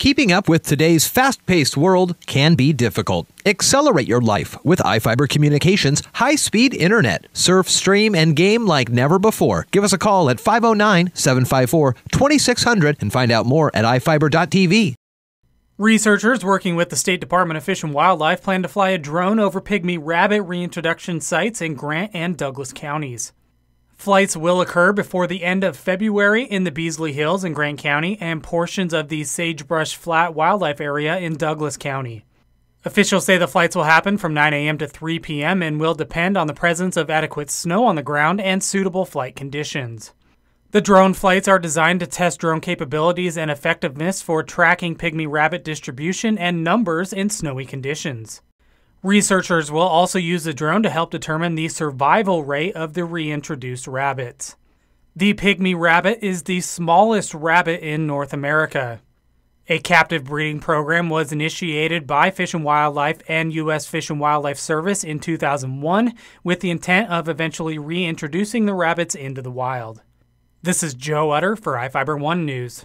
Keeping up with today's fast paced world can be difficult. Accelerate your life with iFiber Communications high speed internet. Surf, stream, and game like never before. Give us a call at 509 754 2600 and find out more at iFiber.tv. Researchers working with the State Department of Fish and Wildlife plan to fly a drone over pygmy rabbit reintroduction sites in Grant and Douglas counties. Flights will occur before the end of February in the Beezley Hills in Grant County and portions of the Sagebrush Flat Wildlife Area in Douglas County. Officials say the flights will happen from 9 a.m. to 3 p.m. and will depend on the presence of adequate snow on the ground and suitable flight conditions. The drone flights are designed to test drone capabilities and effectiveness for tracking pygmy rabbit distribution and numbers in snowy conditions. Researchers will also use the drone to help determine the survival rate of the reintroduced rabbits. The pygmy rabbit is the smallest rabbit in North America. A captive breeding program was initiated by Fish and Wildlife and U.S. Fish and Wildlife Service in 2001 with the intent of eventually reintroducing the rabbits into the wild. This is Joe Utter for iFiber One News.